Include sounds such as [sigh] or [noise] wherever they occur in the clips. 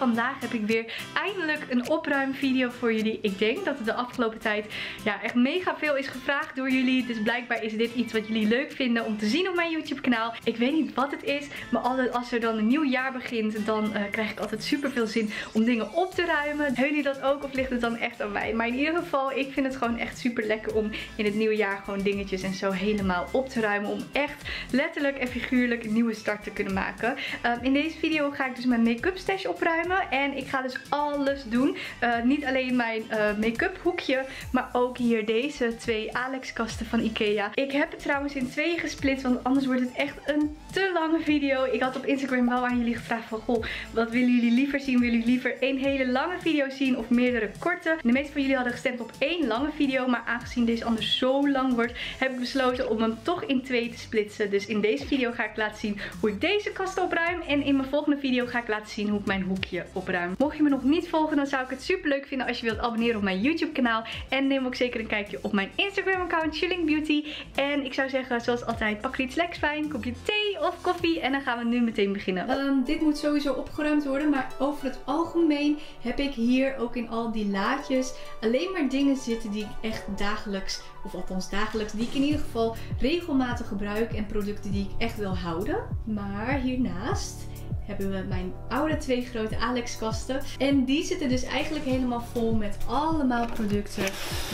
vandaag heb ik weer eindelijk een opruimvideo voor jullie. Ik denk dat het de afgelopen tijd ja, echt mega veel is gevraagd door jullie. Dus blijkbaar is dit iets wat jullie leuk vinden om te zien op mijn YouTube kanaal. Ik weet niet wat het is, maar altijd als er dan een nieuw jaar begint, dan uh, krijg ik altijd super veel zin om dingen op te ruimen. Hebben jullie dat ook of ligt het dan echt aan mij? Maar in ieder geval, ik vind het gewoon echt super lekker om in het nieuwe jaar gewoon dingetjes en zo helemaal op te ruimen. Om echt letterlijk en figuurlijk een nieuwe start te kunnen maken. Um, in deze video ga ik dus mijn make-up stash opruimen. En ik ga dus alles doen. Uh, niet alleen mijn uh, make-up hoekje, maar ook hier deze twee Alex kasten van Ikea. Ik heb het trouwens in tweeën gesplitst, want anders wordt het echt een te lange video. Ik had op Instagram wel aan jullie gevraagd van, goh, wat willen jullie liever zien? Willen jullie liever één hele lange video zien of meerdere korte? De meeste van jullie hadden gestemd op één lange video, maar aangezien deze anders zo lang wordt, heb ik besloten om hem toch in twee te splitsen. Dus in deze video ga ik laten zien hoe ik deze kast opruim. En in mijn volgende video ga ik laten zien hoe ik mijn hoekje opruim. Mocht je me nog niet volgen, dan zou ik het super leuk vinden als je wilt abonneren op mijn YouTube kanaal. En neem ook zeker een kijkje op mijn Instagram account, Chilling Beauty. En ik zou zeggen, zoals altijd, pak er iets lekkers bij, een kopje thee of koffie. En dan gaan we nu meteen beginnen. Um, dit moet sowieso opgeruimd worden, maar over het algemeen heb ik hier ook in al die laadjes alleen maar dingen zitten die ik echt dagelijks, of althans dagelijks, die ik in ieder geval regelmatig gebruik. En producten die ik echt wil houden. Maar hiernaast hebben we mijn oude twee grote Alex kasten. En die zitten dus eigenlijk helemaal vol met allemaal producten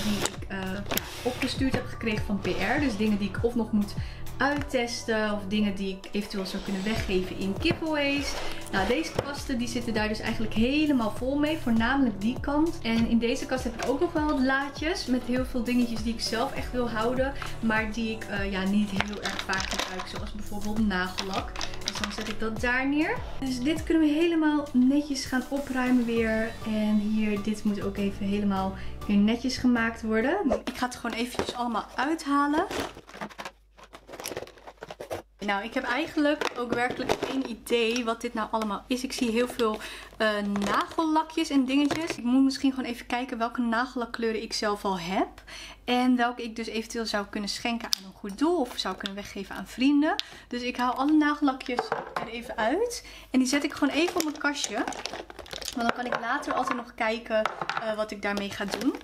die ik uh, opgestuurd heb gekregen van PR. Dus dingen die ik of nog moet uittesten of dingen die ik eventueel zou kunnen weggeven in giveaways. Nou, deze kasten die zitten daar dus eigenlijk helemaal vol mee, voornamelijk die kant. En in deze kast heb ik ook nog wel wat laadjes met heel veel dingetjes die ik zelf echt wil houden, maar die ik uh, ja, niet heel erg vaak gebruik, zoals bijvoorbeeld nagellak. Dan zet ik dat daar neer. Dus dit kunnen we helemaal netjes gaan opruimen weer. En hier, dit moet ook even helemaal weer netjes gemaakt worden. Ik ga het gewoon eventjes allemaal uithalen. Nou, ik heb eigenlijk ook werkelijk geen idee wat dit nou allemaal is. Ik zie heel veel uh, nagellakjes en dingetjes. Ik moet misschien gewoon even kijken welke nagellakkleuren ik zelf al heb. En welke ik dus eventueel zou kunnen schenken aan een goed doel. Of zou kunnen weggeven aan vrienden. Dus ik haal alle nagellakjes er even uit. En die zet ik gewoon even op mijn kastje. Want dan kan ik later altijd nog kijken uh, wat ik daarmee ga doen.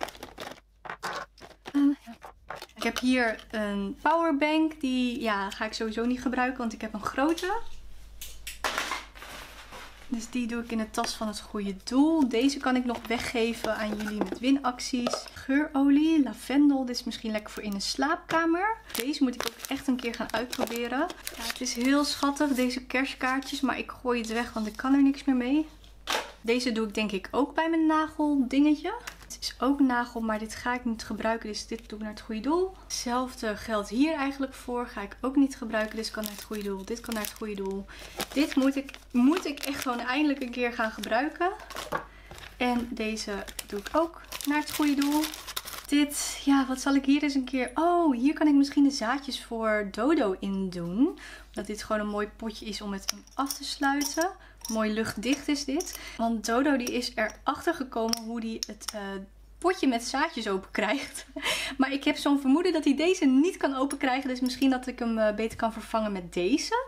Ik heb hier een powerbank. Die ja, ga ik sowieso niet gebruiken, want ik heb een grote. Dus die doe ik in de tas van het goede doel. Deze kan ik nog weggeven aan jullie met winacties. Geurolie, lavendel. Dit is misschien lekker voor in een slaapkamer. Deze moet ik ook echt een keer gaan uitproberen. Het is heel schattig, deze kerstkaartjes. Maar ik gooi het weg, want ik kan er niks meer mee. Deze doe ik denk ik ook bij mijn nageldingetje. Is ook nagel, maar dit ga ik niet gebruiken. Dus dit doe ik naar het goede doel. Hetzelfde geldt hier eigenlijk voor. Ga ik ook niet gebruiken. Dit kan naar het goede doel. Dit kan naar het goede doel. Dit moet ik, moet ik echt gewoon eindelijk een keer gaan gebruiken. En deze doe ik ook naar het goede doel. Dit, ja, wat zal ik hier eens een keer... Oh, hier kan ik misschien de zaadjes voor Dodo in doen. Omdat dit gewoon een mooi potje is om het af te sluiten. Mooi luchtdicht is dit. Want Dodo die is erachter gekomen hoe hij het uh, potje met zaadjes open krijgt. [laughs] maar ik heb zo'n vermoeden dat hij deze niet kan open krijgen. Dus misschien dat ik hem uh, beter kan vervangen met deze.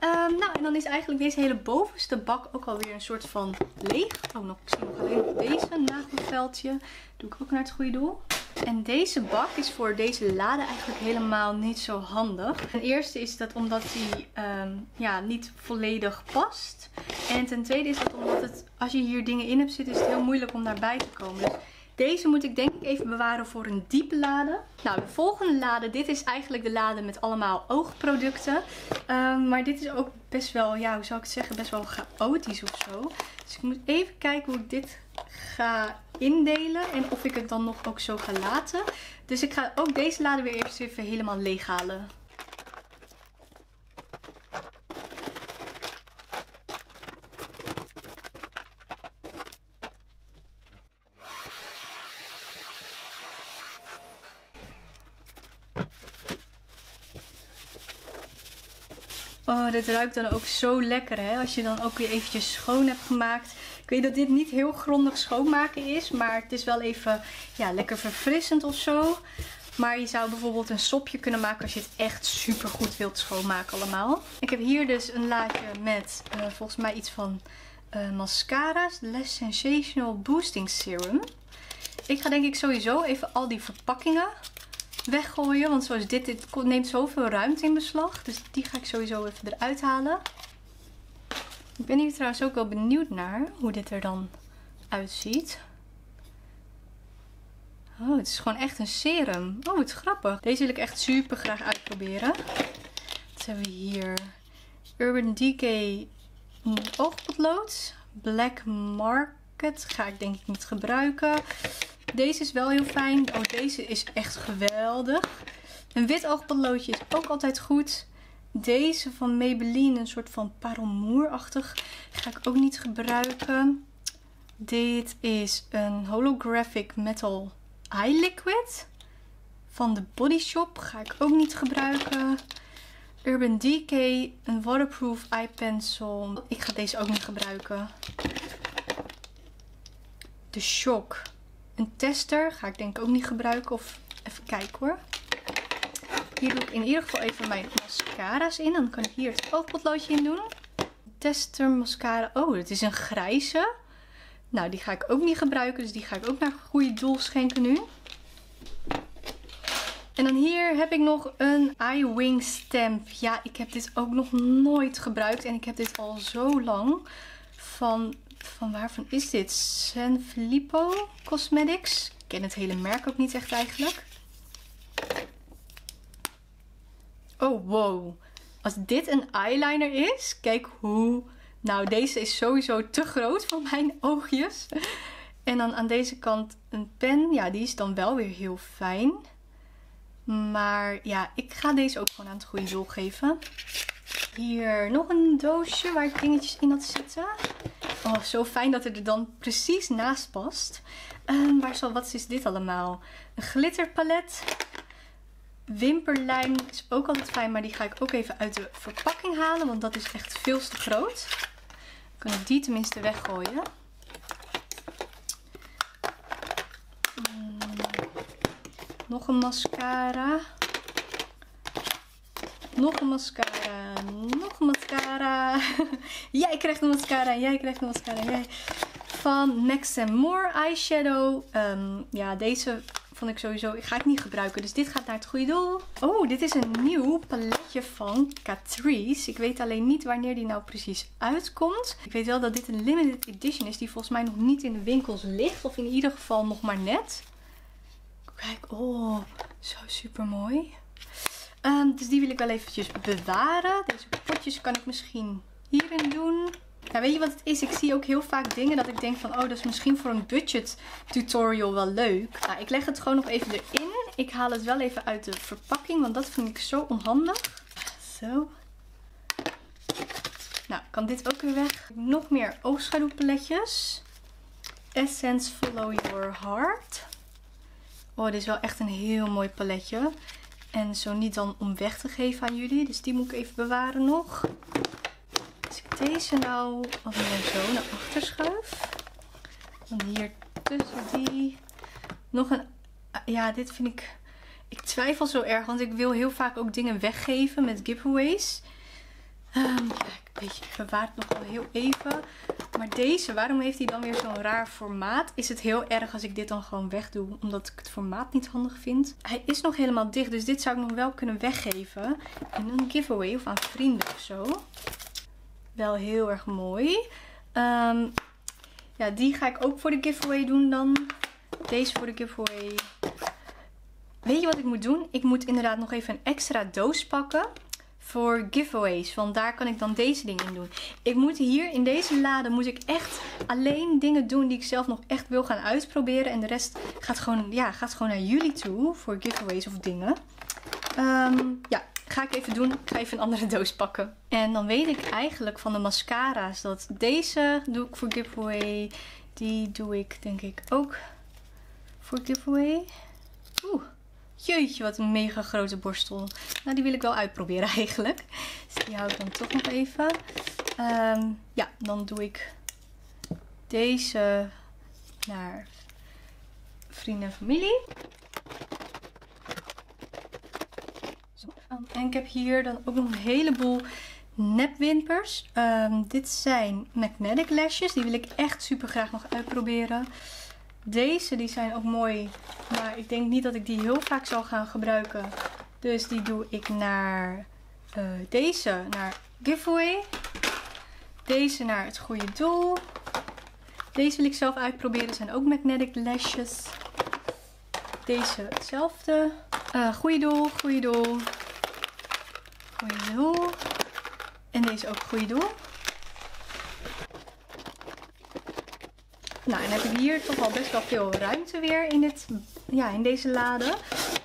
Um, nou, en dan is eigenlijk deze hele bovenste bak ook alweer een soort van leeg. Oh, nog, ik zie nog alleen deze nagelveldje. Doe ik ook naar het goede doel. En deze bak is voor deze lade eigenlijk helemaal niet zo handig. Ten eerste is dat omdat die um, ja, niet volledig past. En ten tweede is dat omdat het, als je hier dingen in hebt zitten, is het heel moeilijk om daarbij te komen. Dus deze moet ik denk ik even bewaren voor een diepe lade. Nou, de volgende lade, dit is eigenlijk de lade met allemaal oogproducten. Um, maar dit is ook best wel, ja, hoe zou ik het zeggen, best wel chaotisch of zo. Dus ik moet even kijken hoe ik dit ga indelen en of ik het dan nog ook zo ga laten. Dus ik ga ook deze lade weer even helemaal leeg halen. Oh, dit ruikt dan ook zo lekker hè. Als je dan ook weer eventjes schoon hebt gemaakt. Ik weet dat dit niet heel grondig schoonmaken is. Maar het is wel even ja, lekker verfrissend of zo. Maar je zou bijvoorbeeld een sopje kunnen maken als je het echt super goed wilt schoonmaken allemaal. Ik heb hier dus een laadje met uh, volgens mij iets van uh, mascara's. Less Sensational Boosting Serum. Ik ga denk ik sowieso even al die verpakkingen weggooien. Want zoals dit, dit neemt zoveel ruimte in beslag. Dus die ga ik sowieso even eruit halen. Ik ben hier trouwens ook wel benieuwd naar hoe dit er dan uitziet. Oh, het is gewoon echt een serum. Oh, het is grappig. Deze wil ik echt super graag uitproberen. Wat hebben we hier? Urban Decay oogpotlood. Black Market ga ik denk ik niet gebruiken. Deze is wel heel fijn. Oh, deze is echt geweldig. Een wit oogpotloodje is ook altijd goed. Deze van Maybelline, een soort van parelmoerachtig, ga ik ook niet gebruiken. Dit is een holographic metal eye liquid van de Body Shop. Ga ik ook niet gebruiken. Urban Decay, een waterproof eye pencil. Ik ga deze ook niet gebruiken. De Shock, een tester. Ga ik denk ik ook niet gebruiken. Of even kijken hoor. Hier doe ik in ieder geval even mijn mascara's in. Dan kan ik hier het oogpotloodje in doen. Tester mascara. Oh, het is een grijze. Nou, die ga ik ook niet gebruiken. Dus die ga ik ook naar goede doel schenken nu. En dan hier heb ik nog een eye wing stamp. Ja, ik heb dit ook nog nooit gebruikt. En ik heb dit al zo lang. Van, van waarvan is dit? San Filippo Cosmetics. Ik ken het hele merk ook niet echt eigenlijk. Oh, wow. Als dit een eyeliner is, kijk hoe... Nou, deze is sowieso te groot voor mijn [laughs] oogjes. En dan aan deze kant een pen. Ja, die is dan wel weer heel fijn. Maar ja, ik ga deze ook gewoon aan het goede doel geven. Hier nog een doosje waar ik dingetjes in had zitten. Oh, zo fijn dat het er dan precies naast past. Um, waar zal, wat is dit allemaal? Een glitterpalet. Wimperlijm is ook altijd fijn, maar die ga ik ook even uit de verpakking halen. Want dat is echt veel te groot. Dan kan ik die tenminste weggooien. Hmm. Nog een mascara. Nog een mascara. Nog een mascara. [laughs] jij krijgt een mascara. Jij krijgt een mascara. Jij. Van Max More Eyeshadow. Um, ja, deze ik sowieso, ik ga het niet gebruiken. Dus dit gaat naar het goede doel. Oh, dit is een nieuw paletje van Catrice. Ik weet alleen niet wanneer die nou precies uitkomt. Ik weet wel dat dit een limited edition is die volgens mij nog niet in de winkels ligt. Of in ieder geval nog maar net. Kijk, oh, zo super mooi. Um, dus die wil ik wel eventjes bewaren. Deze potjes kan ik misschien hierin doen. Ja, weet je wat het is? Ik zie ook heel vaak dingen dat ik denk van, oh, dat is misschien voor een budget tutorial wel leuk. Nou, ik leg het gewoon nog even erin. Ik haal het wel even uit de verpakking, want dat vind ik zo onhandig. Zo. Nou, kan dit ook weer weg. Nog meer oogschaduwpaletjes. Essence Follow Your Heart. Oh, dit is wel echt een heel mooi paletje. En zo niet dan om weg te geven aan jullie. Dus die moet ik even bewaren nog deze nou als ik zo naar achter schuif. Dan hier tussen die nog een... Ja, dit vind ik... Ik twijfel zo erg, want ik wil heel vaak ook dingen weggeven met giveaways. Um, ja, ik weet je, ik nog wel heel even. Maar deze, waarom heeft hij dan weer zo'n raar formaat? Is het heel erg als ik dit dan gewoon wegdoe, omdat ik het formaat niet handig vind? Hij is nog helemaal dicht, dus dit zou ik nog wel kunnen weggeven. In een giveaway of aan vrienden of zo wel heel erg mooi. Um, ja, die ga ik ook voor de giveaway doen dan. Deze voor de giveaway. Weet je wat ik moet doen? Ik moet inderdaad nog even een extra doos pakken voor giveaways. Want daar kan ik dan deze dingen in doen. Ik moet hier in deze lade moet ik echt alleen dingen doen die ik zelf nog echt wil gaan uitproberen. En de rest gaat gewoon, ja, gaat gewoon naar jullie toe voor giveaways of dingen. Um, ja, Ga ik even doen. Ik ga even een andere doos pakken. En dan weet ik eigenlijk van de mascara's dat deze doe ik voor giveaway. Die doe ik denk ik ook voor giveaway. Oeh. Jeetje, wat een mega grote borstel. Nou, die wil ik wel uitproberen [laughs] eigenlijk. Dus die hou ik dan toch nog even. Ehm, ja, dan doe ik deze naar vrienden en familie. En ik heb hier dan ook nog een heleboel nepwimpers. Ehm, dit zijn magnetic lashes. Die wil ik echt super graag nog uitproberen. Deze die zijn ook mooi. Maar ik denk niet dat ik die heel vaak zal gaan gebruiken. Dus die doe ik naar uh, deze. Naar giveaway. Deze naar het goede doel. Deze wil ik zelf uitproberen. zijn ook magnetic lashes. Deze hetzelfde. Uh, goede doel, goede doel. Goede doel. En deze ook goede doel. Nou, en heb ik hier toch al best wel veel ruimte weer in, dit, ja, in deze lade.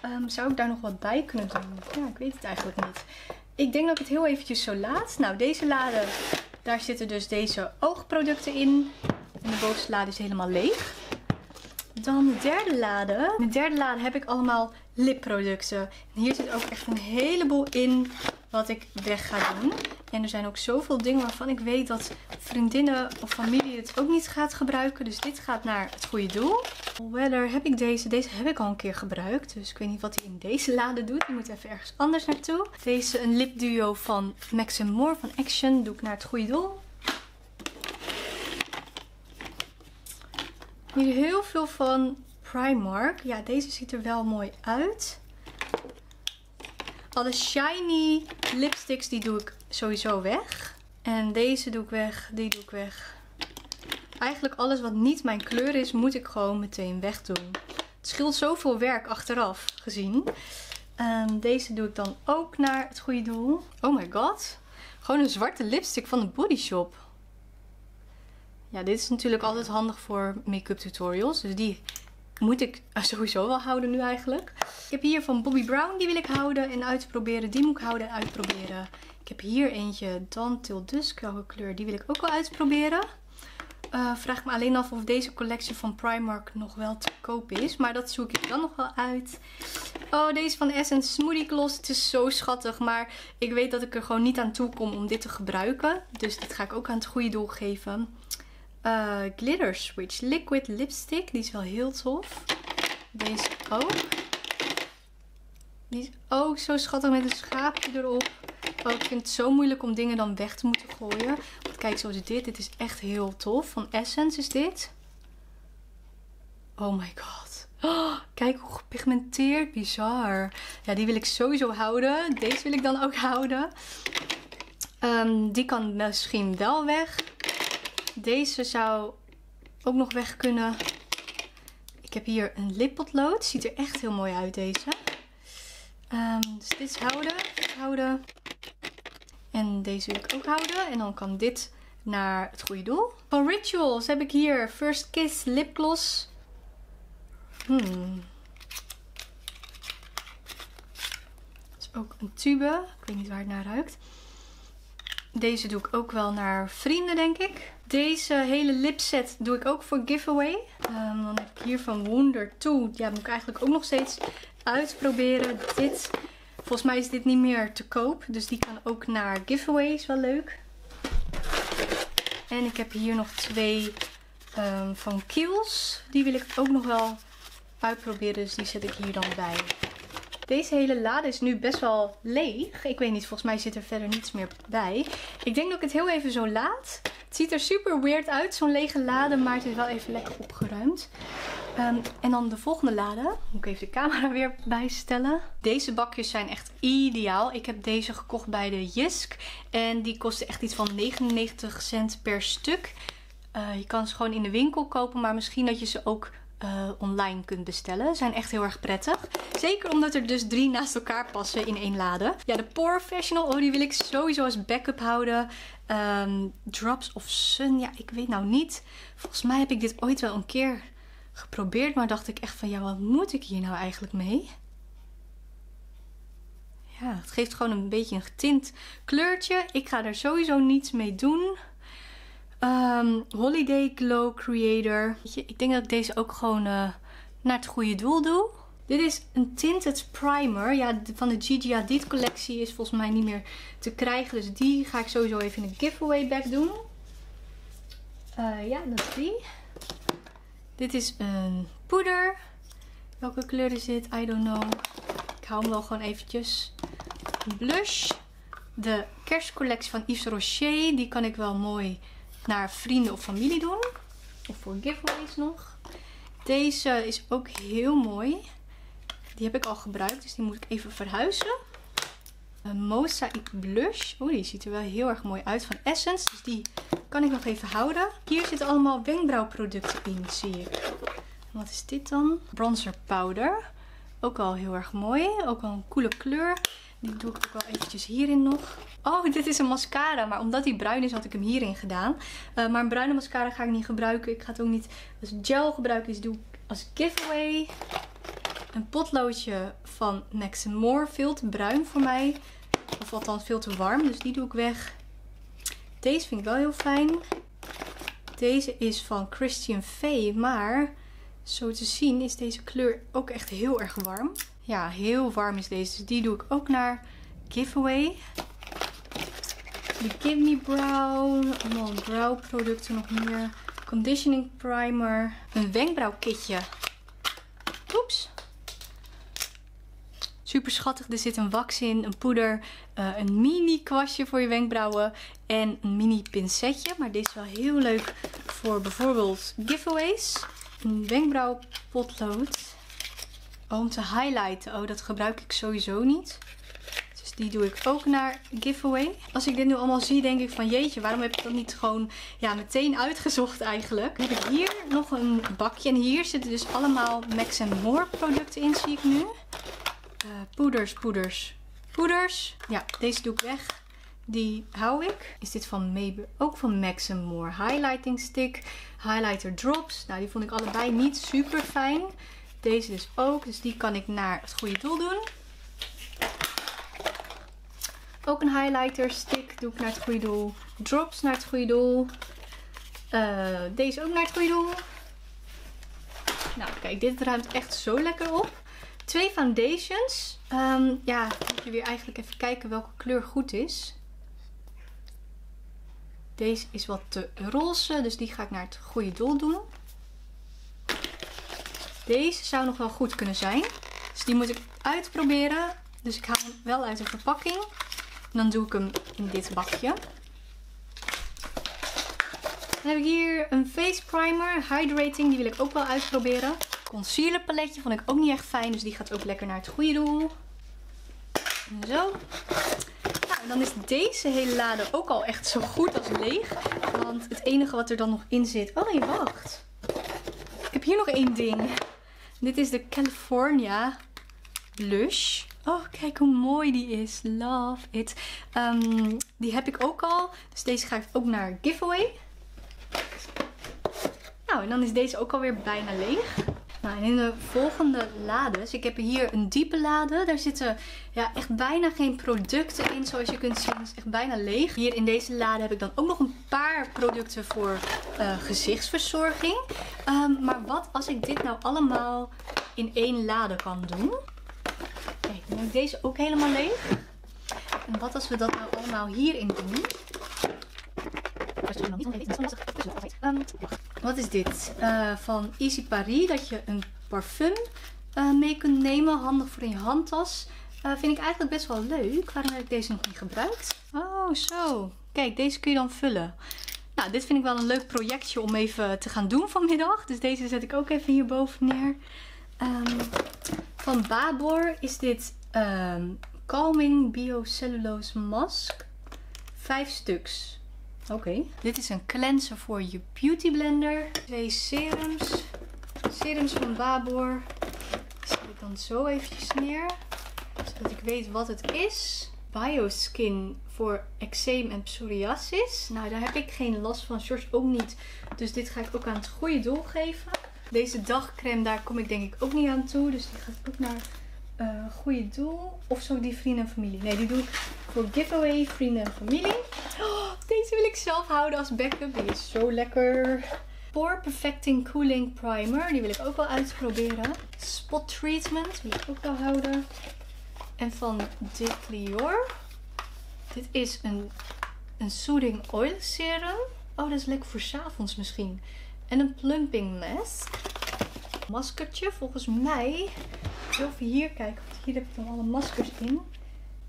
Ehm, zou ik daar nog wat bij kunnen doen? Ja, ik weet het eigenlijk niet. Ik denk dat ik het heel eventjes zo laat. Nou, deze lade, daar zitten dus deze oogproducten in. En de bovenste lade is helemaal leeg. Dan de derde lade. In de derde lade heb ik allemaal lipproducten. En hier zit ook echt een heleboel in wat ik weg ga doen. En er zijn ook zoveel dingen waarvan ik weet dat vriendinnen of familie het ook niet gaat gebruiken. Dus dit gaat naar het goede doel. Weather heb ik deze. Deze heb ik al een keer gebruikt. Dus ik weet niet wat hij in deze lade doet. Die moet even ergens anders naartoe. Deze een lipduo van Max More van Action. Doe ik naar het goede doel. Hier heel veel van Primark. Ja, deze ziet er wel mooi uit. Alle shiny lipsticks die doe ik sowieso weg. En deze doe ik weg, die doe ik weg. Eigenlijk alles wat niet mijn kleur is, moet ik gewoon meteen wegdoen. Het scheelt zoveel werk achteraf gezien. En deze doe ik dan ook naar het goede doel. Oh my god. Gewoon een zwarte lipstick van de Body Shop. Ja, dit is natuurlijk altijd handig voor make-up tutorials. Dus die moet ik sowieso wel houden nu eigenlijk. Ik heb hier van Bobbi Brown, die wil ik houden en uitproberen. Die moet ik houden en uitproberen. Ik heb hier eentje Dan Till Dusk, kleur, die wil ik ook wel uitproberen. Uh, vraag me alleen af of deze collectie van Primark nog wel te koop is. Maar dat zoek ik dan nog wel uit. Oh, deze van Essence Smoothie Gloss. Het is zo schattig. Maar ik weet dat ik er gewoon niet aan toe kom om dit te gebruiken. Dus dit ga ik ook aan het goede doel geven. Uh, Glitter Switch Liquid Lipstick. Die is wel heel tof. Deze ook. Die is ook zo schattig met een schaapje erop. Oh, ik vind het zo moeilijk om dingen dan weg te moeten gooien. Want kijk, zoals dit. Dit is echt heel tof. Van Essence is dit. Oh my god. Oh, kijk hoe gepigmenteerd. Bizar. Ja, die wil ik sowieso houden. Deze wil ik dan ook houden. Um, die kan misschien wel weg. Deze zou ook nog weg kunnen. Ik heb hier een lippotlood. Ziet er echt heel mooi uit deze. Um, dus dit houden. houden. En deze wil ik ook houden. En dan kan dit naar het goede doel. Van Rituals heb ik hier First Kiss Lipgloss. Hmm. Dat is ook een tube. Ik weet niet waar het naar ruikt. Deze doe ik ook wel naar vrienden, denk ik. Deze hele lipset doe ik ook voor giveaway. Um, dan heb ik hier van Wonder 2. Ja, moet ik eigenlijk ook nog steeds uitproberen. Dit, volgens mij is dit niet meer te koop. Dus die kan ook naar giveaway. Is wel leuk. En ik heb hier nog twee um, van Kiehl's. Die wil ik ook nog wel uitproberen. Dus die zet ik hier dan bij. Deze hele lade is nu best wel leeg. Ik weet niet, volgens mij zit er verder niets meer bij. Ik denk dat ik het heel even zo laat. Het ziet er super weird uit, zo'n lege lade, maar het is wel even lekker opgeruimd. Ehm, en dan de volgende lade. Moet ik even de camera [laughs] weer bijstellen. Deze bakjes zijn echt ideaal. Ik heb deze gekocht bij de Jisk. En die kosten echt iets van 99 cent per stuk. Uh, je kan ze gewoon in de winkel kopen, maar misschien dat je ze ook uh, online kunt bestellen. Zijn echt heel erg prettig. Zeker omdat er dus drie naast elkaar passen in één lade. Ja, de Professional, die wil ik sowieso als backup houden. Um, Drops of Sun, ja ik weet nou niet. Volgens mij heb ik dit ooit wel een keer geprobeerd. Maar dacht ik echt van, ja wat moet ik hier nou eigenlijk mee? Ja, het geeft gewoon een beetje een getint kleurtje. Ik ga er sowieso niets mee doen. Um, Holiday Glow Creator. Ik denk dat ik deze ook gewoon uh, naar het goede doel doe. Dit is een tinted primer. Ja, van de Gigi Hadid collectie is volgens mij niet meer te krijgen. Dus die ga ik sowieso even in een giveaway bag doen. Uh, ja, dat is die. Dit is een poeder. Welke kleur is dit? I don't know. Ik hou hem wel gewoon eventjes. Blush. de kerstcollectie van Yves Rocher. Die kan ik wel mooi naar vrienden of familie doen. Of voor giveaways nog. Deze is ook heel mooi. Die heb ik al gebruikt, dus die moet ik even verhuizen. Een Mosaic Blush. Oeh, die ziet er wel heel erg mooi uit van Essence. Dus die kan ik nog even houden. Hier zitten allemaal wenkbrauwproducten in, zie ik. Wat is dit dan? Bronzer powder. Ook al heel erg mooi. Ook al een coole kleur. Die doe ik ook wel eventjes hierin nog. Oh, dit is een mascara. Maar omdat die bruin is, had ik hem hierin gedaan. Uh, maar een bruine mascara ga ik niet gebruiken. Ik ga het ook niet als gel gebruiken. Dus doe ik als giveaway een potloodje van Max More. Veel te bruin voor mij. Of althans veel te warm. Dus die doe ik weg. Deze vind ik wel heel fijn. Deze is van Christian Faye. Maar zo te zien is deze kleur ook echt heel erg warm. Ja, heel warm is deze. Dus die doe ik ook naar giveaway. De Me Brown. Allemaal brow producten nog meer. Conditioning primer. Een wenkbrauwkitje. Oeps. Super schattig. Er zit een wax in, een poeder, uh, een mini kwastje voor je wenkbrauwen en een mini pincetje. Maar dit is wel heel leuk voor bijvoorbeeld giveaways. Een wenkbrauwpotlood. Om te highlighten. Oh, dat gebruik ik sowieso niet. Dus die doe ik ook naar giveaway. Als ik dit nu allemaal zie, denk ik van jeetje, waarom heb ik dat niet gewoon ja, meteen uitgezocht eigenlijk. Dan heb ik hier nog een bakje. En hier zitten dus allemaal Max More producten in, zie ik nu. Uh, poeders, poeders, poeders. Ja, deze doe ik weg. Die hou ik. Is dit van Maybe ook van Max More Highlighting Stick. Highlighter Drops. Nou, die vond ik allebei niet super fijn. Deze dus ook. Dus die kan ik naar het goede doel doen. Ook een highlighter stick doe ik naar het goede doel. Drops naar het goede doel. Uh, deze ook naar het goede doel. Nou, kijk, dit ruimt echt zo lekker op twee foundations. Um, ja, moet je weer eigenlijk even kijken welke kleur goed is. Deze is wat te roze, dus die ga ik naar het goede doel doen. Deze zou nog wel goed kunnen zijn. Dus die moet ik uitproberen. Dus ik haal hem wel uit de verpakking. En dan doe ik hem in dit bakje. Dan heb ik hier een face primer, hydrating. Die wil ik ook wel uitproberen. Concealer paletje vond ik ook niet echt fijn. Dus die gaat ook lekker naar het goede doel. Zo. Nou, dan is deze hele lade ook al echt zo goed als leeg. Want het enige wat er dan nog in zit... Oh nee, wacht. Ik heb hier nog één ding. Dit is de California Blush. Oh, kijk hoe mooi die is. Love it. Um, die heb ik ook al. Dus deze ga ik ook naar giveaway. Nou, en dan is deze ook alweer bijna leeg. Nou, en in de volgende lades, ik heb hier een diepe lade. Daar zitten ja, echt bijna geen producten in, zoals je kunt zien. Het is echt bijna leeg. Hier in deze lade heb ik dan ook nog een paar producten voor uh, gezichtsverzorging. Um, maar wat als ik dit nou allemaal in één lade kan doen? Kijk, dan heb ik deze ook helemaal leeg. En wat als we dat nou allemaal hierin doen? Um, wat is dit? Uh, van Easy Paris. Dat je een parfum uh, mee kunt nemen. Handig voor in je handtas. Uh, vind ik eigenlijk best wel leuk. Waarom heb ik deze nog niet gebruikt? Oh, zo. Kijk, deze kun je dan vullen. Nou, dit vind ik wel een leuk projectje om even te gaan doen vanmiddag. Dus deze zet ik ook even hierboven neer. Um, van Babor is dit um, Calming Biocellulose Mask. Vijf stuks. Oké. Dit is een cleanser voor je beauty blender. Twee serums. Serums van Babor. Zet ik dan zo eventjes neer. Zodat ik weet wat het is. Bioskin voor eczeem en psoriasis. Nou, daar heb ik geen last van. George ook niet. Dus dit ga ik ook aan het goede doel geven. Deze dagcreme, daar kom ik denk ik ook niet aan toe. Dus die ga ik ook naar uh, goede doel. Of zo die vrienden en familie. Nee, die doe ik voor giveaway vrienden en familie. Oh, deze wil ik zelf houden als backup. Die is zo lekker. Pore Perfecting Cooling Primer. Die wil ik ook wel uitproberen. Spot Treatment wil ik ook wel houden. En van Declior. Dit is een, een Soothing Oil Serum. Oh, dat is lekker voor s avonds misschien. En een Plumping Mask. Maskertje. Volgens mij even hier kijken. Want hier heb ik dan alle maskers in.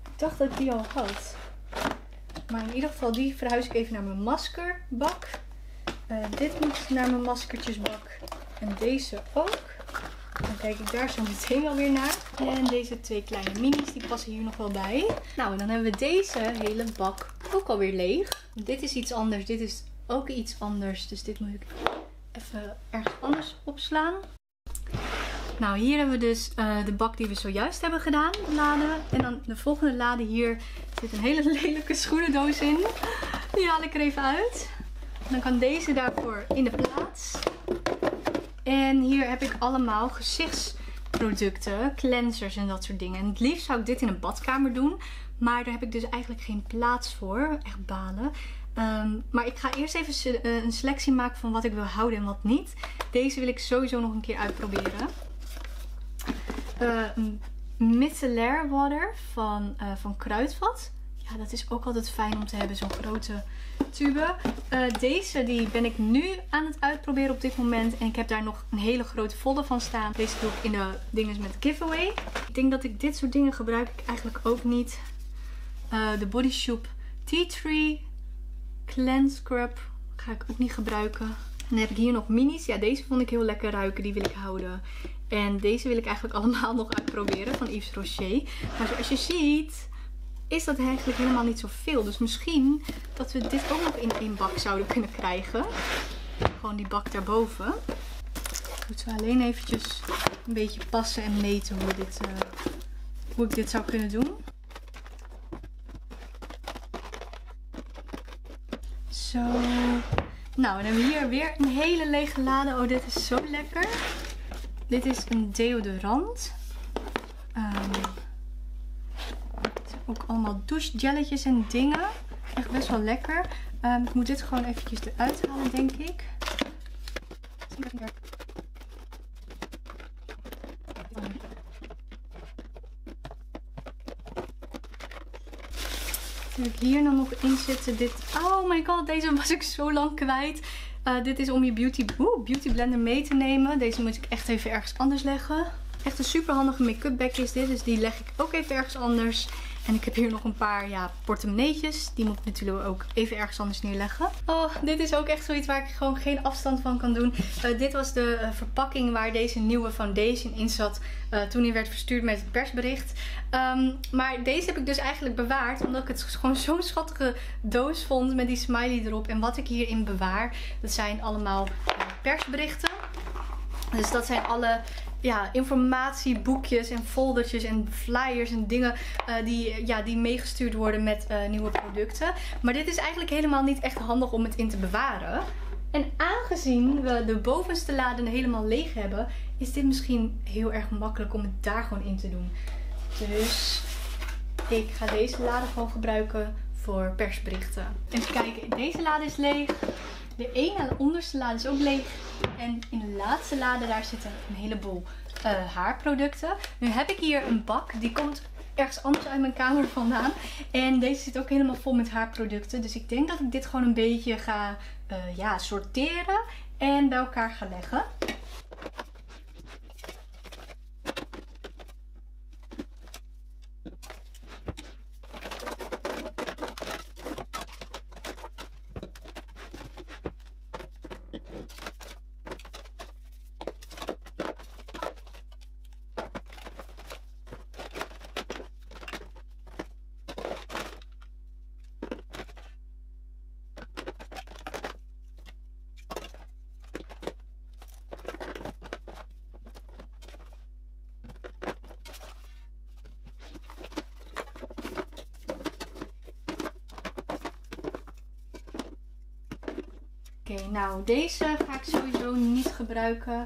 Ik dacht dat ik die al had. Maar in ieder geval, die verhuis ik even naar mijn maskerbak. Uh, dit moet naar mijn maskertjesbak. En deze ook. Dan kijk ik daar zo meteen wel weer naar. En deze twee kleine minis, die passen hier nog wel bij. Nou, en dan hebben we deze hele bak ook alweer leeg. Dit is iets anders. Dit is ook iets anders. Dus dit moet ik even ergens anders opslaan. Nou, hier hebben we dus uh, de bak die we zojuist hebben gedaan, laden. En dan de volgende lade hier zit een hele [laughs] lelijke schoenendoos in. Die haal ik er even uit. Dan kan deze daarvoor in de plaats. En hier heb ik allemaal gezichtsproducten, cleansers en dat soort dingen. En het liefst zou ik dit in een badkamer doen. Maar daar heb ik dus eigenlijk geen plaats voor. Echt balen. Ehm, maar ik ga eerst even eh, een selectie maken van wat ik wil houden en wat niet. Deze wil ik sowieso nog een keer uitproberen. Uh, micellair water van, uh, van Kruidvat. Ja, dat is ook altijd fijn om te hebben, zo'n grote tube. deze die ben ik nu aan het uitproberen op dit moment. En ik heb daar nog een hele grote volle van staan. Deze doe ik in de dingen met giveaway. Ik denk dat ik dit soort dingen gebruik ik eigenlijk ook niet. de Body Shop Tea Tree Cleanse Scrub ga ik ook niet gebruiken. En dan heb ik hier nog minis. Ja, deze vond ik heel lekker ruiken. Die wil ik houden. En deze wil ik eigenlijk allemaal [laughs] nog uitproberen van Yves Rocher. Maar zoals je ziet is dat eigenlijk helemaal niet zoveel. Dus misschien dat we dit ook nog in één bak zouden [laughs] kunnen krijgen. Gewoon die bak daarboven. Ik moet zo alleen eventjes een beetje passen en meten hoe, dit, uh, hoe ik dit zou kunnen doen. Zo. Nou, dan hebben we hier weer een hele lege lade. Oh, dit is zo lekker. Dit is een deodorant. Um, ook allemaal douchegelletjes en dingen. Echt best wel lekker. Um, ik moet dit gewoon eventjes eruit halen, denk ik. ik hier dan nog in zitten. Dit, oh my god, deze was ik zo lang kwijt. Uh, dit is om je beauty, beauty blender mee te nemen. Deze moet ik echt even ergens anders leggen. Echt een super handige make-up bag is dit. Dus die leg ik ook even ergens anders. En ik heb hier nog een paar ja, portemonneetjes. Die moet ik natuurlijk ook even ergens anders neerleggen. Oh, dit is ook echt zoiets waar ik gewoon geen afstand van kan doen. Uh, dit was de uh, verpakking waar deze nieuwe foundation in zat. Uh, toen die werd verstuurd met het persbericht. Um, maar deze heb ik dus eigenlijk bewaard. Omdat ik het gewoon zo'n schattige doos vond met die smiley erop. En wat ik hierin bewaar, dat zijn allemaal persberichten. Dus dat zijn alle ja, informatieboekjes en foldertjes en flyers en dingen uh, die, ja, die meegestuurd worden met uh, nieuwe producten. Maar dit is eigenlijk helemaal niet echt handig om het in te bewaren. En aangezien we de bovenste laden helemaal leeg hebben, is dit misschien heel erg makkelijk om het daar gewoon in te doen. Dus ik ga deze lade gewoon gebruiken voor persberichten. Even kijken, deze lade is leeg. De ene de onderste lade is ook leeg. En in de laatste lade daar zitten een heleboel uh, haarproducten. Nu heb ik hier een bak. Die komt ergens anders uit mijn kamer vandaan. En deze zit ook helemaal vol met haarproducten. Dus ik denk dat ik dit gewoon een beetje ga uh, ja, sorteren. En bij elkaar ga leggen. Oké, nou deze ga ik sowieso niet gebruiken.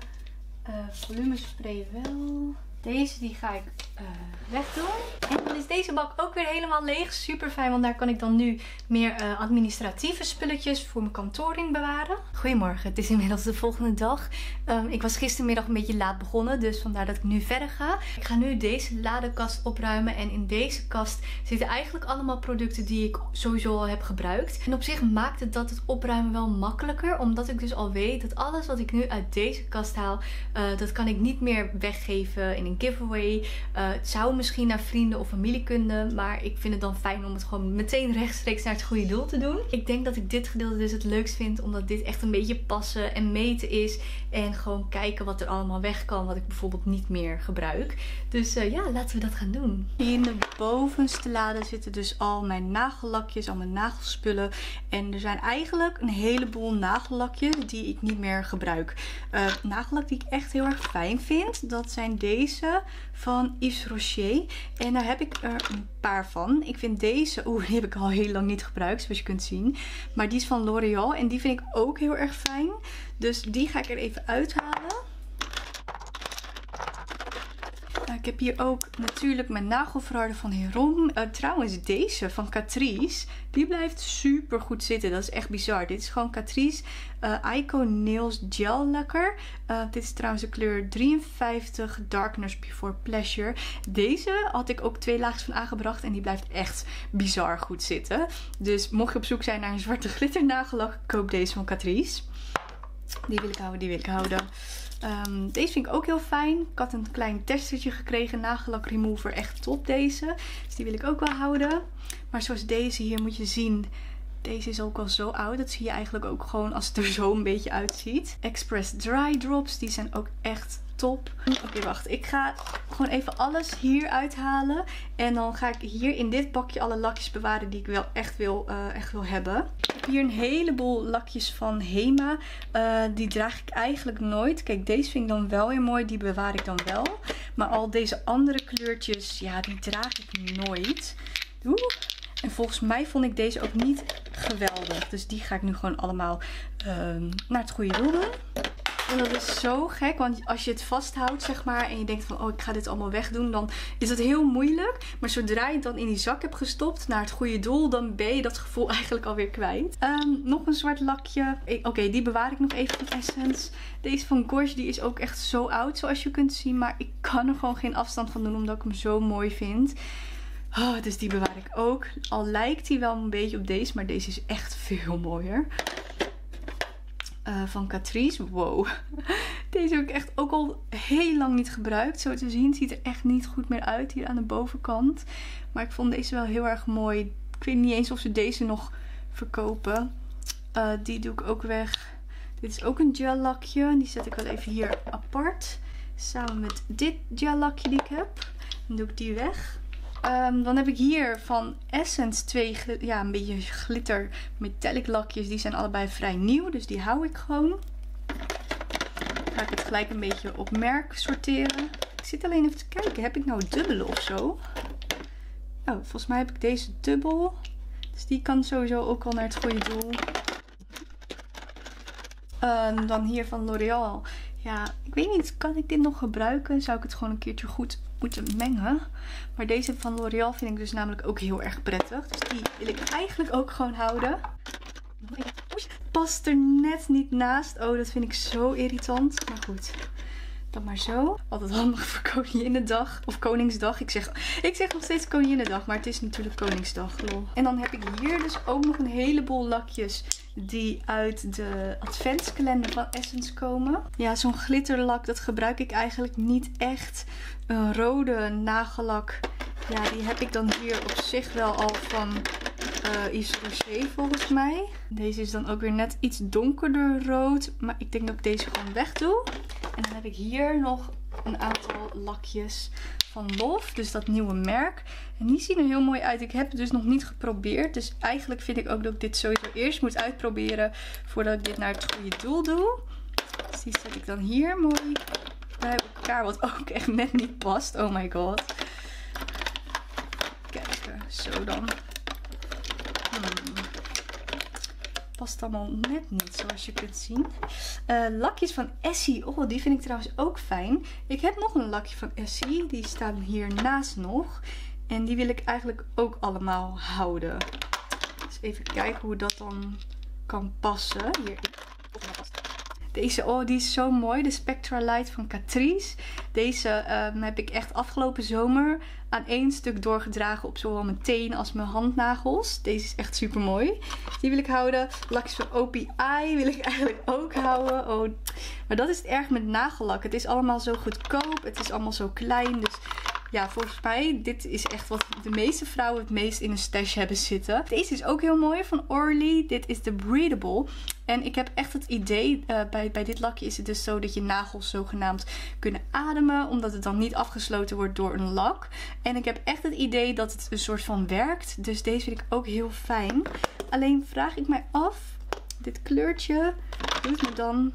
Uh, volumespray wel. Deze die ga ik uh, wegdoen. En dan is deze bak ook weer helemaal leeg. Super fijn, want daar kan ik dan nu meer uh, administratieve spulletjes voor mijn kantoor in bewaren. Goedemorgen, het is inmiddels de volgende dag. Um, ik was gistermiddag een beetje laat begonnen, dus vandaar dat ik nu verder ga. Ik ga nu deze ladekast opruimen en in deze kast zitten eigenlijk allemaal producten die ik sowieso al heb gebruikt. En op zich maakt het dat het opruimen wel makkelijker, omdat ik dus al weet dat alles wat ik nu uit deze kast haal, uh, dat kan ik niet meer weggeven in een giveaway. Uh, het zou misschien naar vrienden of familie kunnen. Maar ik vind het dan fijn om het gewoon meteen rechtstreeks naar het goede doel te doen. Ik denk dat ik dit gedeelte dus het leukst vind. Omdat dit echt een beetje passen en meten is. En gewoon kijken wat er allemaal weg kan. Wat ik bijvoorbeeld niet meer gebruik. Dus uh, ja, laten we dat gaan doen. In de bovenste lade zitten dus al mijn nagellakjes. Al mijn nagelspullen. En er zijn eigenlijk een heleboel nagellakjes die ik niet meer gebruik. Uh, nagellak die ik echt heel erg fijn vind. Dat zijn deze van Yves Rocher. En daar heb ik er een paar van. Ik vind deze, [laughs] oeh, die heb ik al heel lang niet gebruikt, zoals je kunt zien. Maar die is van L'Oreal en die vind ik ook heel erg fijn. Dus die ga ik er even uithalen. Nou, ik heb hier ook natuurlijk mijn nagelverharder van Heron. Uh, trouwens, deze van Catrice, die blijft super goed zitten. Dat is echt bizar. Dit is gewoon Catrice uh, Ico Nails Gel Lacquer. Uh, dit is trouwens de kleur 53 Darkness Before Pleasure. Deze had ik ook twee laagjes van aangebracht en die blijft echt bizar goed zitten. Dus mocht je op zoek zijn naar een zwarte glitter nagellak, koop deze van Catrice. Die wil ik houden, die wil ik houden. Um, deze vind ik ook heel fijn. Ik had een klein testertje gekregen. Nagellak remover. Echt top deze. Dus die wil ik ook wel houden. Maar zoals deze hier moet je zien. Deze is ook al zo oud. Dat zie je eigenlijk ook gewoon als het er zo een beetje uitziet. Express Dry Drops. Die zijn ook echt top. Oké, wacht. Ik ga gewoon even alles hier uithalen. En dan ga ik hier in dit bakje alle lakjes bewaren die ik wel echt wil, uh, echt wil hebben. Ik heb hier een heleboel lakjes van Hema. Uh, die draag ik eigenlijk nooit. Kijk, deze vind ik dan wel weer mooi. Die bewaar ik dan wel. Maar al deze andere kleurtjes, ja, die draag ik nooit. Oeh. En volgens mij vond ik deze ook niet geweldig. Dus die ga ik nu gewoon allemaal uh, naar het goede doel doen. En dat is zo gek, want als je het vasthoudt, zeg maar, en je denkt van, oh, ik ga dit allemaal wegdoen, dan is dat heel moeilijk. Maar zodra je het dan in die zak hebt gestopt naar het goede doel, dan ben je dat gevoel [laughs] eigenlijk alweer kwijt. Um, nog een zwart lakje. Oké, die bewaar ik nog even van Essence. Deze van Gorge, die is ook echt zo oud, zoals je kunt zien. Maar ik kan er gewoon geen afstand van doen, omdat ik hem zo mooi vind. Oh, dus die bewaar ik ook. Al lijkt hij wel een beetje op deze, maar deze is echt veel mooier. Uh, van Catrice. Wow. [laughs] Deze heb ik echt ook al heel lang niet gebruikt. Zo te zien ziet er echt niet goed meer uit hier aan de bovenkant. Maar ik vond deze wel heel erg mooi. Ik weet niet eens of ze deze nog verkopen. Uh, die doe ik ook weg. Dit is ook een gel lakje. Die zet ik wel even hier apart. Samen met dit gel lakje die ik heb. Dan doe ik die weg. Um, dan heb ik hier van Essence twee ja, een beetje glitter metallic lakjes. Die zijn allebei vrij nieuw, dus die hou ik gewoon. Ga ik het gelijk een beetje op merk sorteren. Ik zit alleen even te kijken, heb ik nou dubbele of zo? Oh, volgens mij heb ik deze dubbel. Dus die kan sowieso ook al naar het goede doel. Um, dan hier van L'Oreal. Ja, ik weet niet, kan ik dit nog gebruiken? Zou ik het gewoon een keertje goed moeten mengen? Maar deze van L'Oreal vind ik dus namelijk ook heel erg prettig. Dus die wil ik eigenlijk ook gewoon houden. Past er net niet naast. Oh, dat vind ik zo irritant. Maar goed, maar zo. Altijd handig voor Koninginnedag. Of Koningsdag. Ik zeg, ik zeg nog steeds Koninginnedag. Maar het is natuurlijk Koningsdag. Lol. En dan heb ik hier dus ook nog een heleboel lakjes die uit de adventskalender van Essence komen. Ja, zo'n glitterlak, dat gebruik ik eigenlijk niet echt. Een rode nagellak, ja, die heb ik dan hier op zich wel al van uh, Yves Rocher volgens mij. Deze is dan ook weer net iets donkerder rood, maar ik denk dat ik deze gewoon weg doe. En dan heb ik hier nog een aantal lakjes van Lof. Dus dat nieuwe merk. En die zien er heel mooi uit. Ik heb het dus nog niet geprobeerd. Dus eigenlijk vind ik ook dat ik dit sowieso eerst moet uitproberen. Voordat ik dit naar het goede doel doe. Dus die zet ik dan hier mooi bij elkaar. Wat ook echt net niet past. Oh my god. Kijk, zo dan. Hmm past allemaal net niet, zoals je kunt zien. Uh, lakjes van Essie. Oh, die vind ik trouwens ook fijn. Ik heb nog een lakje van Essie. Die staan hiernaast nog. En die wil ik eigenlijk ook allemaal houden. Dus even kijken hoe dat dan kan passen. Hier. Deze, oh, die is zo mooi. De Spectra Light van Catrice. Deze ehm, heb ik echt afgelopen zomer aan één stuk doorgedragen op zowel mijn teen als mijn handnagels. Deze is echt super mooi. Die wil ik houden. Lakjes van OPI wil ik eigenlijk ook houden. Oh. Maar dat is het erg met nagellak. Het is allemaal zo goedkoop. Het is allemaal zo klein. Dus ja, volgens mij, dit is echt wat de meeste vrouwen het meest in een stash hebben zitten. Deze is ook heel mooi van Orly. Dit is de Breathable. En ik heb echt het idee, uh, bij, bij dit lakje is het dus zo dat je nagels zogenaamd kunnen ademen. Omdat het dan niet afgesloten wordt door een lak. En ik heb echt het idee dat het een soort van werkt. Dus deze vind ik ook heel fijn. Alleen vraag ik mij af, dit kleurtje doet me dan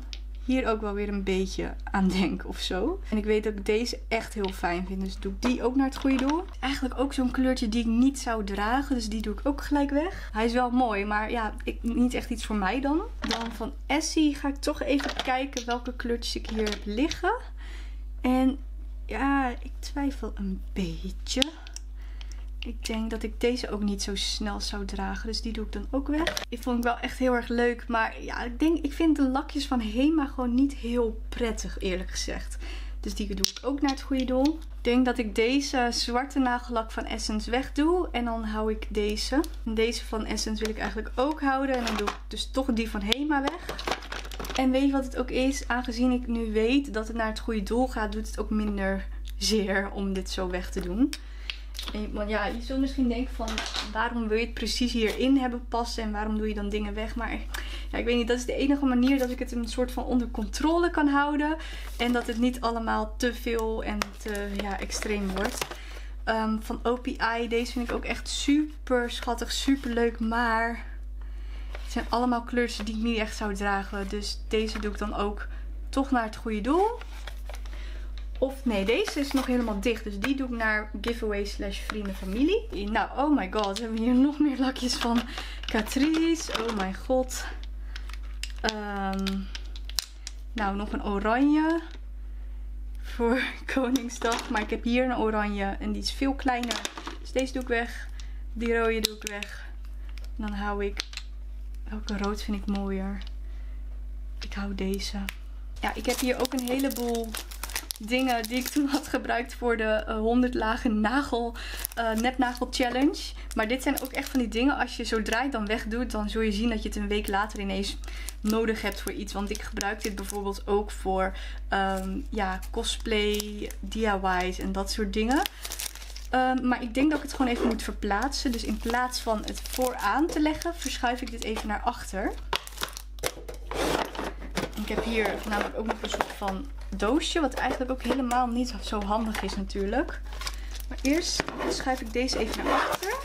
hier ook wel weer een beetje aan denk of zo. En ik weet dat ik deze echt heel fijn vind. Dus doe ik die ook naar het goede doel. Eigenlijk ook zo'n kleurtje die ik niet zou dragen. Dus die doe ik ook gelijk weg. Hij is wel mooi, maar ja, ik, niet echt iets voor mij dan. Dan van Essie ga ik toch even kijken welke kleurtjes ik hier heb liggen. En ja, ik twijfel een beetje. Ik denk dat ik deze ook niet zo snel zou dragen. Dus die doe ik dan ook weg. Die vond ik wel echt heel erg leuk. Maar ja, ik denk, ik vind de lakjes van Hema gewoon niet heel prettig eerlijk gezegd. Dus die doe ik ook naar het goede doel. Ik denk dat ik deze zwarte nagellak van Essence weg doe. En dan hou ik deze. deze van Essence wil ik eigenlijk ook houden. En dan doe ik dus toch die van Hema weg. En weet je wat het ook is? Aangezien ik nu weet dat het naar het goede doel gaat, doet het ook minder zeer om dit zo weg te doen. Want ja, je zult misschien denken van waarom wil je het precies hierin hebben passen en waarom doe je dan dingen weg. Maar ja, ik weet niet, dat is de enige manier dat ik het een soort van onder controle kan houden. En dat het niet allemaal te veel en te ja, extreem wordt. Um, van OPI, deze vind ik ook echt super schattig, super leuk. Maar het zijn allemaal kleurtjes die ik niet echt zou dragen. Dus deze doe ik dan ook toch naar het goede doel. Of nee, deze is nog helemaal dicht. Dus die doe ik naar giveaway slash vrienden familie. Nou, oh my god. We hebben hier nog meer lakjes van Catrice. Oh mijn god. Um, nou, nog een oranje. Voor [laughs] Koningsdag. Maar ik heb hier een oranje. En die is veel kleiner. Dus deze doe ik weg. Die rode doe ik weg. Dan hou ik... Welke rood vind ik mooier? Ik hou deze. Ja, ik heb hier ook een heleboel dingen die ik toen had gebruikt voor de 100 eh, lagen nagel, uh, nepnagel challenge. Maar dit zijn ook echt van die dingen, als je zo draait dan wegdoet, dan zul je zien dat je het een week later ineens nodig hebt voor iets. Want ik gebruik dit bijvoorbeeld ook voor um, ja, cosplay, DIY's en dat soort dingen. Um, maar ik denk dat ik het gewoon even moet verplaatsen. Dus in plaats van het vooraan te leggen, verschuif ik dit even naar achter. Ik heb hier namelijk ook nog een soort van doosje. Wat eigenlijk ook helemaal niet zo handig is natuurlijk. Maar eerst schuif ik deze even naar achter.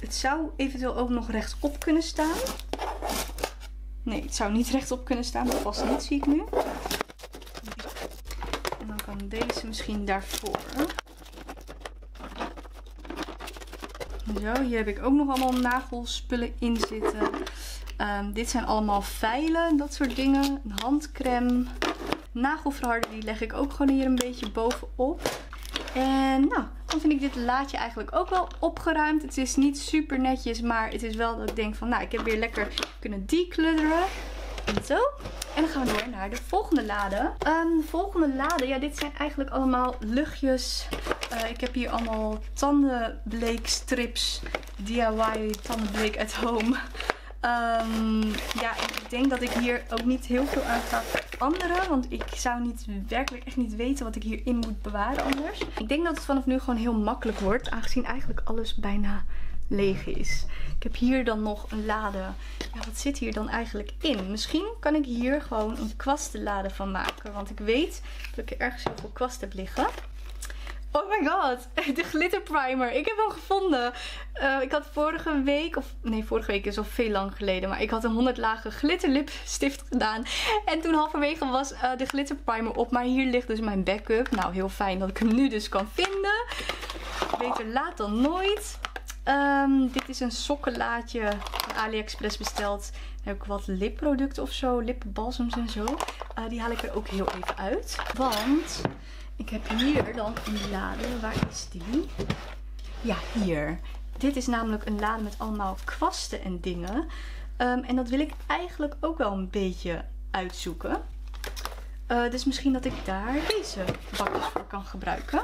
Het zou eventueel ook nog rechtop kunnen staan. Nee, het zou niet rechtop kunnen staan. Dat past niet, zie ik nu. En dan kan deze misschien daarvoor. Zo, hier heb ik ook nog allemaal nagelspullen in zitten. Um, dit zijn allemaal veilen, dat soort dingen. Een handcreme. Nagelverharder die leg ik ook gewoon hier een beetje bovenop. En nou, dan vind ik dit laadje eigenlijk ook wel opgeruimd. Het is niet super netjes, maar het is wel dat ik denk van, nou, ik heb weer lekker kunnen declutteren. En zo. En dan gaan we door naar de volgende lade. Um, de volgende lade, ja, dit zijn eigenlijk allemaal luchtjes. Uh, ik heb hier allemaal tandenbleekstrips. DIY tandenbleek at home. Um, ja, ik denk dat ik hier ook niet heel veel aan ga veranderen. Want ik zou niet, werkelijk echt niet weten wat ik hierin moet bewaren anders. Ik denk dat het vanaf nu gewoon heel makkelijk wordt. Aangezien eigenlijk alles bijna leeg is. Ik heb hier dan nog een lade. Ja, wat zit hier dan eigenlijk in? Misschien kan ik hier gewoon een kwastenlade van maken. Want ik weet dat ik er ergens heel veel kwast heb liggen. Oh my god, [laughs] de glitter primer. Ik heb hem gevonden. Uh, ik had vorige week, of nee, vorige week is al veel lang geleden. Maar ik had een 100 lagen glitter lipstift gedaan. En toen halverwege was uh, de glitter primer op. Maar hier ligt dus mijn backup. Nou, heel fijn dat ik hem nu dus kan vinden. Beter laat dan nooit. Um, dit is een sokkenlaadje van AliExpress besteld. Heb ik wat lipproducten of zo, lipbalsems en zo. Uh, die haal ik er ook heel even uit. Want ik heb hier dan een lade. Waar is die? Ja, hier. Dit is namelijk een lade met allemaal kwasten en dingen. Um, en dat wil ik eigenlijk ook wel een beetje uitzoeken. Uh, dus misschien dat ik daar deze bakjes voor kan gebruiken.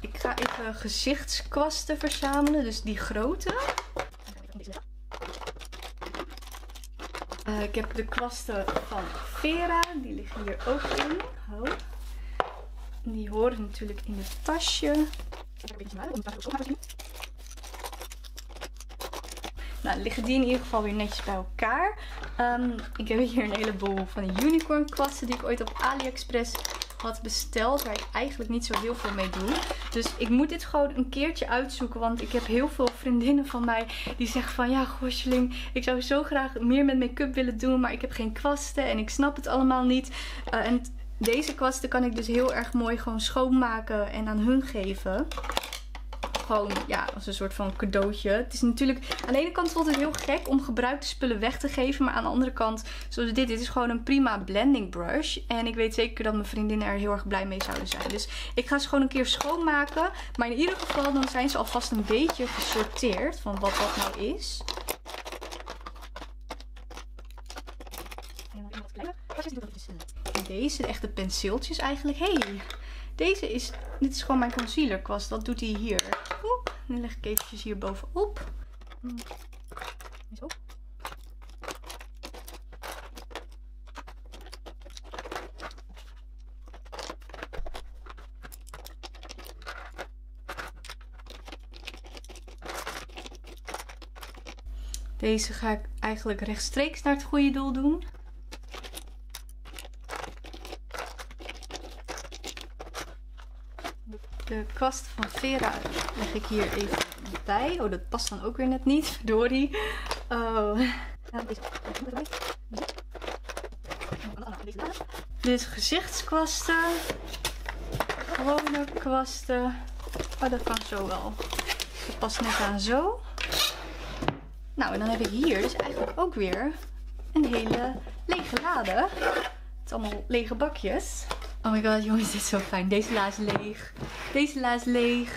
Ik ga even gezichtskwasten verzamelen. Dus die grote. Uh, ik heb de kwasten van Vera. Die liggen hier ook in. Die horen natuurlijk in het tasje. Nou, liggen die in ieder geval weer netjes bij elkaar. Um, ik heb hier een heleboel van de unicorn kwasten die ik ooit op AliExpress had besteld. Waar ik eigenlijk niet zo heel veel mee doe. Dus ik moet dit gewoon een keertje uitzoeken. Want ik heb heel veel vriendinnen van mij die zeggen van... Ja, Gosjeling, ik zou zo graag meer met make-up willen doen. Maar ik heb geen kwasten en ik snap het allemaal niet. Uh, en deze kwasten kan ik dus heel erg mooi gewoon schoonmaken en aan hun geven gewoon ja, als een soort van cadeautje. Het is natuurlijk aan de ene kant voelt het heel gek om gebruikte spullen weg te geven. Maar aan de andere kant, zoals dit, dit is gewoon een prima blending brush. En ik weet zeker dat mijn vriendinnen er heel erg blij mee zouden zijn. Dus ik ga ze gewoon een keer schoonmaken. Maar in ieder geval dan zijn ze alvast een beetje gesorteerd van wat dat nou is. Deze, de echte penseeltjes eigenlijk. hey, deze is, dit is gewoon mijn concealer kwast. Dat doet hij hier. Oep, dan leg ik eventjes hier bovenop. Zo. Deze ga ik eigenlijk rechtstreeks naar het goede doel doen. De kwast van Vera leg ik hier even bij. Oh, dat past dan ook weer net niet. [laughs] Verdorie. Oh. Dit gezichtskwasten. Gewone kwasten. Oh, dat kan zo wel. Dat past net aan zo. Nou, en dan heb ik hier dus eigenlijk ook weer een hele lege lade. Het is allemaal lege bakjes. Oh my god, jongens, dit is zo fijn. Deze la is leeg. Deze la is leeg.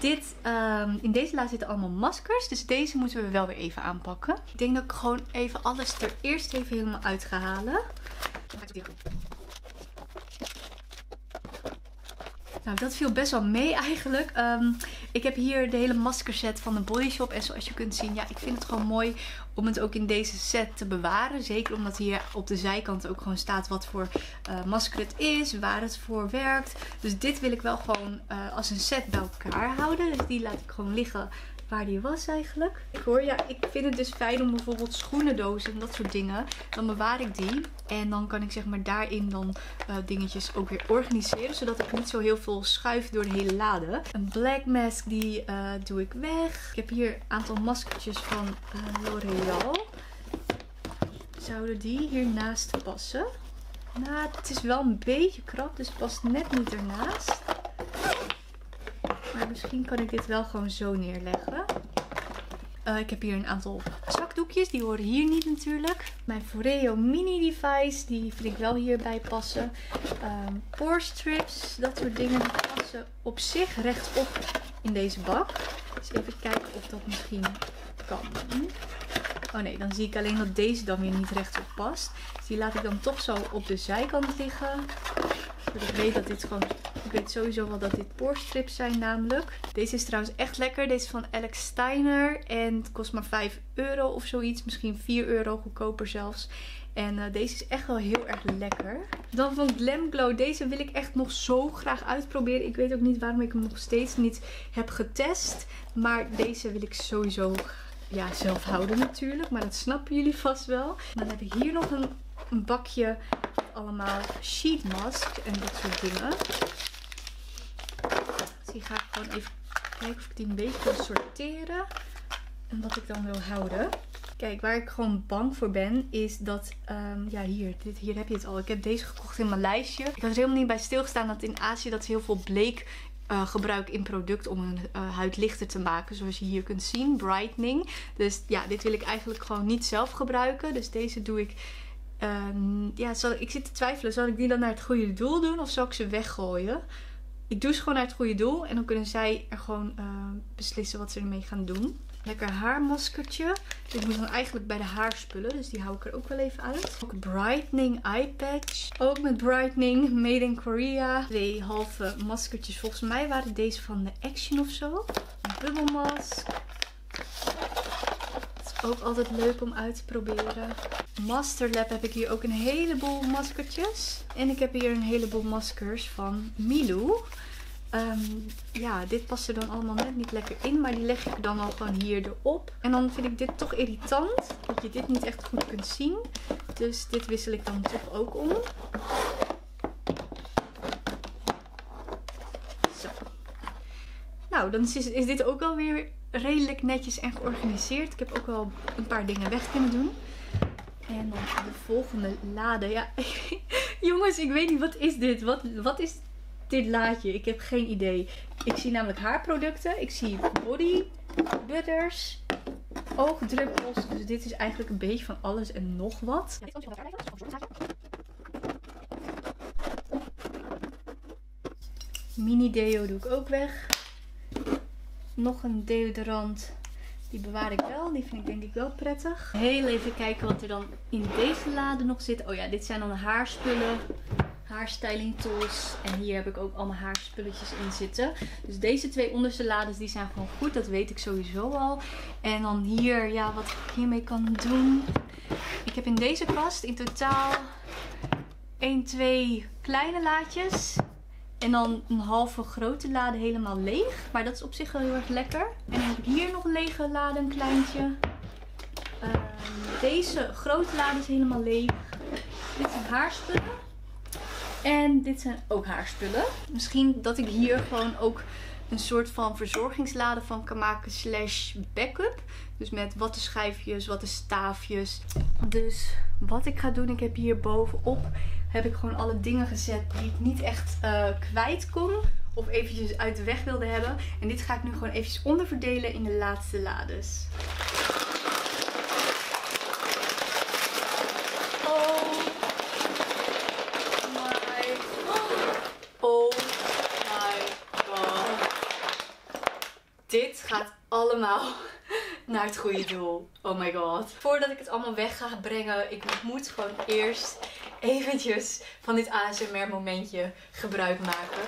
Dit, um, in deze la zitten allemaal maskers. Dus deze moeten we wel weer even aanpakken. Ik denk dat ik gewoon even alles er eerst even helemaal uit ga halen. Nou, dat viel best wel mee eigenlijk. Um, ik heb hier de hele maskerset van de Body Shop. En zoals je kunt zien, ja, ik vind het gewoon mooi om het ook in deze set te bewaren. Zeker omdat hier op de zijkant ook gewoon staat wat voor uh, masker het is, waar het voor werkt. Dus dit wil ik wel gewoon uh, als een set bij elkaar houden. Dus die laat ik gewoon liggen waar die was eigenlijk. Ik hoor, ja, ik vind het dus fijn om bijvoorbeeld schoenendozen en dat soort dingen. Dan bewaar ik die. En dan kan ik zeg maar daarin dan uh, dingetjes ook weer organiseren. Zodat ik niet zo heel veel schuif door de hele lade. Een black mask die uh, doe ik weg. Ik heb hier een aantal maskertjes van uh, L'Oreal. Zouden die hiernaast passen? Nou, het is wel een beetje krap, dus past net niet ernaast. Maar misschien kan ik dit wel gewoon zo neerleggen. Uh, ik heb hier een aantal zakdoekjes. Die horen hier niet natuurlijk. Mijn Foreo mini device. Die vind ik wel hierbij passen. Um, pore strips. Dat soort dingen. Passen op zich rechtop in deze bak. Dus even kijken of dat misschien kan. Oh nee, dan zie ik alleen dat deze dan weer niet rechtop past. Dus die laat ik dan toch zo op de zijkant liggen. Zodat ik weet dat dit gewoon ik weet sowieso wel dat dit strips zijn namelijk. Deze is trouwens echt lekker. Deze is van Alex Steiner. En het kost maar 5 euro of zoiets. Misschien 4 euro goedkoper zelfs. En uh, deze is echt wel heel erg lekker. Dan van Glam Glow. Deze wil ik echt nog zo graag uitproberen. Ik weet ook niet waarom ik hem nog steeds niet heb getest. Maar deze wil ik sowieso ja, zelf houden natuurlijk. Maar dat snappen jullie vast wel. Dan heb ik hier nog een, een bakje allemaal sheet mask en dat soort dingen die ga ik gewoon even kijken of ik die een beetje kan sorteren. En wat ik dan wil houden. Kijk, waar ik gewoon bang voor ben, is dat, um, ja hier, dit, hier heb je het al. Ik heb deze gekocht in mijn lijstje. Ik had er helemaal niet bij stilgestaan dat in Azië dat heel veel bleek uh, gebruik in product om hun uh, huid lichter te maken. Zoals je hier kunt zien, brightening. Dus ja, dit wil ik eigenlijk gewoon niet zelf gebruiken. Dus deze doe ik, um, ja, zal, ik zit te twijfelen. Zal ik die dan naar het goede doel doen of zal ik ze weggooien? Ik doe ze gewoon naar het goede doel. En dan kunnen zij er gewoon uh, beslissen wat ze ermee gaan doen. lekker haarmaskertje. Dit moet dan eigenlijk bij de haarspullen. Dus die hou ik er ook wel even uit. Ook brightening eye patch. Ook met brightening. Made in Korea. Twee halve maskertjes. Volgens mij waren deze van de Action of zo. Een bubbelmask. Ook altijd leuk om uit te proberen. Master Lab heb ik hier ook een heleboel maskertjes. En ik heb hier een heleboel maskers van Milou. Ehm, ja, dit past er dan allemaal net niet lekker in. Maar die leg ik dan al gewoon hier erop. En dan vind ik dit toch irritant. Dat je dit niet echt goed kunt zien. Dus dit wissel ik dan toch ook om. Zo. Nou, dan is, is dit ook alweer redelijk netjes en georganiseerd. Ik heb ook wel een paar dingen weg kunnen doen. En dan de volgende lade. Ja, [laughs] jongens, ik weet niet, wat is dit? Wat, wat is dit laadje? Ik heb geen idee. Ik zie namelijk haarproducten. Ik zie body butters, oogdruppels. Dus dit is eigenlijk een beetje van alles en nog wat. Mini deo doe ik ook weg. Nog een deodorant. Die bewaar ik wel. Die vind ik denk ik wel prettig. Heel even kijken wat er dan in deze lade nog zit. Oh ja, dit zijn dan haarspullen haarstyling tools. En hier heb ik ook allemaal haarspulletjes in zitten. Dus deze twee onderste lades die zijn gewoon goed. Dat weet ik sowieso al. En dan hier, ja, wat ik hiermee kan doen. Ik heb in deze kast in totaal 1, 2 kleine laadjes. En dan een halve grote lade helemaal leeg. Maar dat is op zich wel heel erg lekker. En dan heb ik hier nog een lege lade, een kleintje. Ehm, deze grote lade is helemaal leeg. Dit zijn haarspullen. En dit zijn ook haarspullen. Misschien dat ik hier gewoon ook een soort van verzorgingslade van kan maken slash backup. Dus met wat de schijfjes, wat de staafjes. Dus wat ik ga doen, ik heb hier bovenop heb ik gewoon alle dingen gezet die ik niet echt uh, kwijt kon. Of eventjes uit de weg wilde hebben. En dit ga ik nu gewoon eventjes onderverdelen in de laatste lades. dit gaat allemaal naar het goede doel. Oh my god. Voordat ik het allemaal weg ga brengen, ik moet gewoon eerst eventjes van dit ASMR momentje gebruik maken.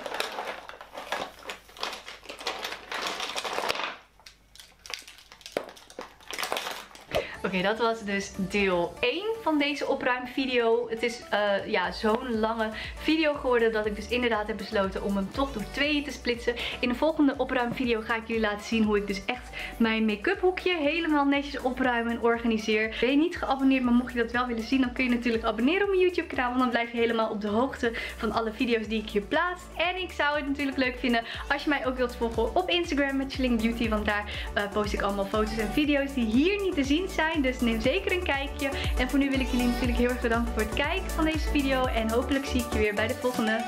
Oké, dat was dus deel 1 van deze opruimvideo. Het is uh, ja, zo'n lange video geworden dat ik dus inderdaad heb besloten om hem toch door tweeën te splitsen. In de volgende opruimvideo ga ik jullie laten zien hoe ik dus echt mijn make-up hoekje helemaal netjes opruim en organiseer. Ben je niet geabonneerd, maar mocht je dat wel willen zien, dan kun je natuurlijk abonneren op mijn YouTube kanaal. Want dan blijf je helemaal op de hoogte van alle video's die ik hier plaats. En ik zou het natuurlijk leuk vinden als je mij ook wilt volgen op Instagram met Chilling Beauty. Want daar uh, post ik allemaal foto's en video's die hier niet te zien zijn. Dus neem zeker een kijkje. En voor nu wil ik jullie natuurlijk heel erg bedanken voor het kijken van deze video. En hopelijk zie ik je weer bij de volgende.